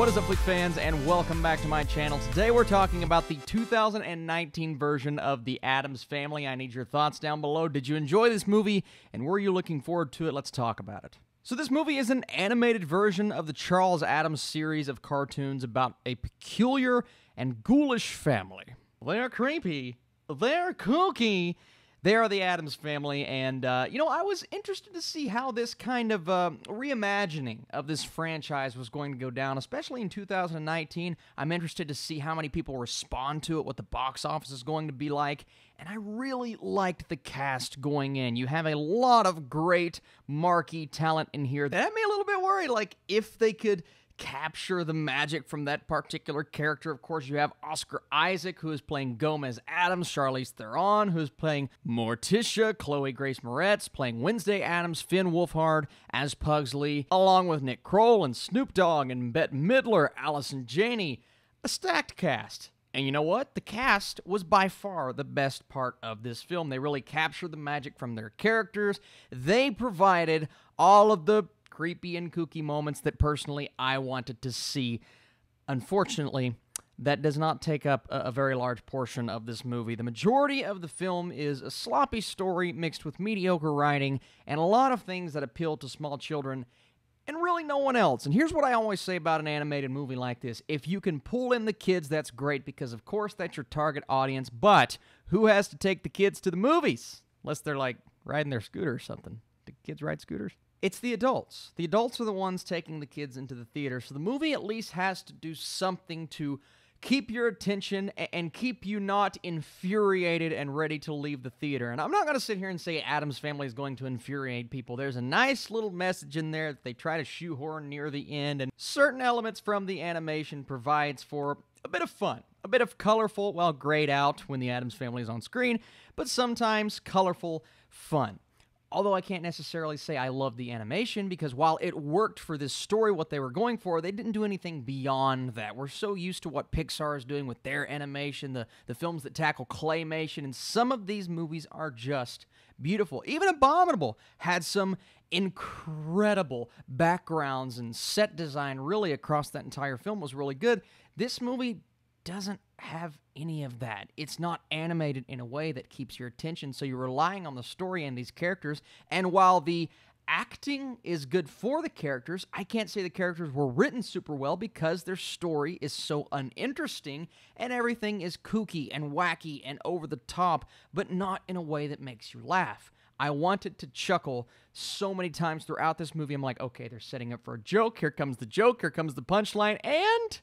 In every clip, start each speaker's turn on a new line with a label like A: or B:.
A: is up, Flick fans, and welcome back to my channel. Today we're talking about the 2019 version of The Addams Family. I need your thoughts down below. Did you enjoy this movie, and were you looking forward to it? Let's talk about it. So this movie is an animated version of the Charles Addams series of cartoons about a peculiar and ghoulish family. They're creepy, they're kooky, they are the Addams family, and uh, you know, I was interested to see how this kind of uh, reimagining of this franchise was going to go down, especially in 2019. I'm interested to see how many people respond to it, what the box office is going to be like, and I really liked the cast going in. You have a lot of great marquee talent in here that had me a little bit worried, like if they could capture the magic from that particular character. Of course, you have Oscar Isaac, who is playing Gomez Addams, Charlize Theron, who's playing Morticia, Chloe Grace Moretz playing Wednesday Addams, Finn Wolfhard as Pugsley, along with Nick Kroll and Snoop Dogg and Bette Midler, Allison Janney. A stacked cast. And you know what? The cast was by far the best part of this film. They really captured the magic from their characters. They provided all of the creepy and kooky moments that personally I wanted to see. Unfortunately, that does not take up a, very large portion of this movie. The majority of the film is a sloppy story mixed with mediocre writing and a lot of things that appeal to small children and really no one else. And here's what I always say about an animated movie like this if you can pull in the kids, that's great because, of course, that's your target audience. But who has to take the kids to the movies? Unless they're like riding their scooter or something. Do kids ride scooters? It's the adults. The adults are the ones taking the kids into the theater. So the movie at least has to do something to keep your attention and keep you not infuriated and ready to leave the theater. And I'm not going to sit here and say Addams Family is going to infuriate people. There's a nice little message in there that they try to shoehorn near the end, and certain elements from the animation provides for a bit of fun, a bit of colorful, well, grayed out when the Addams Family is on screen, but sometimes colorful fun although I can't necessarily say I love the animation because while it worked for this story, what they were going for, they didn't do anything beyond that. We're so used to what Pixar is doing with their animation, the, the films that tackle claymation, and some of these movies are just beautiful. Even Abominable had some incredible backgrounds and set design really across that entire film was really good. This movie doesn't have any of that. It's not animated in a way that keeps your attention, so you're relying on the story and these characters. And while the acting is good for the characters, I can't say the characters were written super well because their story is so uninteresting and everything is kooky and wacky and over the top, but not in a way that makes you laugh. I wanted to chuckle so many times throughout this movie. I'm like, okay, they're setting up for a joke. Here comes the joke. Here comes the punchline. And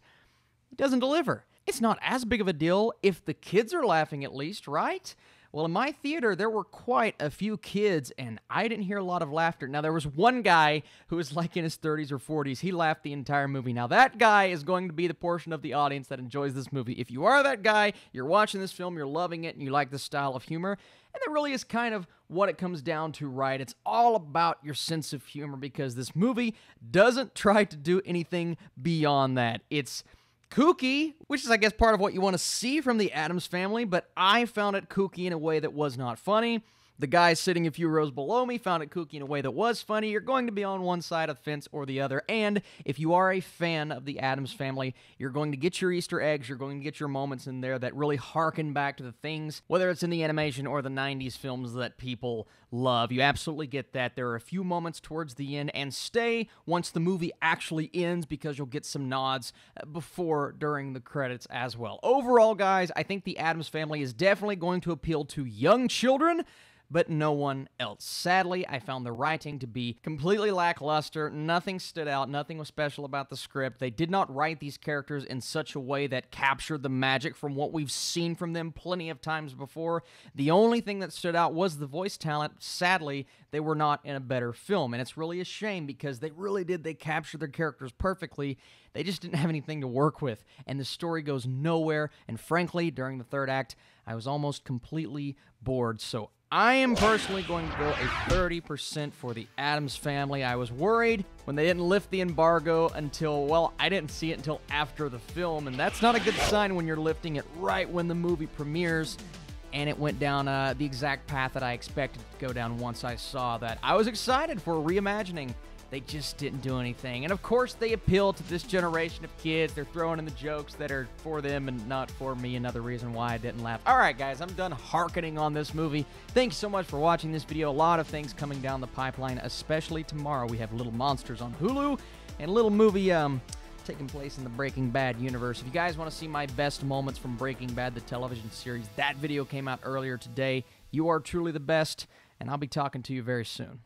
A: it doesn't deliver it's not as big of a deal if the kids are laughing at least, right? Well, in my theater, there were quite a few kids, and I didn't hear a lot of laughter. Now, there was one guy who was like in his 30s or 40s. He laughed the entire movie. Now, that guy is going to be the portion of the audience that enjoys this movie. If you are that guy, you're watching this film, you're loving it, and you like the style of humor, and that really is kind of what it comes down to, right? It's all about your sense of humor because this movie doesn't try to do anything beyond that. It's kooky, which is, I guess, part of what you want to see from the Addams family, but I found it kooky in a way that was not funny. The guy sitting a few rows below me found it kooky in a way that was funny. You're going to be on one side of the fence or the other. And if you are a fan of the Addams family, you're going to get your Easter eggs. You're going to get your moments in there that really harken back to the things, whether it's in the animation or the 90s films that people love. You absolutely get that. There are a few moments towards the end, and stay once the movie actually ends because you'll get some nods uh, before, during the credits as well. Overall, guys, I think the Addams family is definitely going to appeal to young children but no one else. Sadly, I found the writing to be completely lackluster. Nothing stood out, nothing was special about the script. They did not write these characters in such a way that captured the magic from what we've seen from them plenty of times before. The only thing that stood out was the voice talent. Sadly, they were not in a better film, and it's really a shame because they really did. They captured their characters perfectly. They just didn't have anything to work with, and the story goes nowhere. And frankly, during the third act, I was almost completely bored. So I am personally going to go a 30% for the Addams family. I was worried when they didn't lift the embargo until, well, I didn't see it until after the film, and that's not a good sign when you're lifting it right when the movie premieres. And it went down uh, the exact path that I expected to go down once I saw that. I was excited for reimagining they just didn't do anything. And of course, they appeal to this generation of kids. They're throwing in the jokes that are for them and not for me. Another reason why I didn't laugh. All right, guys, I'm done harkening on this movie. Thanks so much for watching this video. A lot of things coming down the pipeline, especially tomorrow. We have Little Monsters on Hulu and a little movie um, taking place in the Breaking Bad universe. If you guys want to see my best moments from Breaking Bad, the television series, that video came out earlier today. You are truly the best, and I'll be talking to you very soon.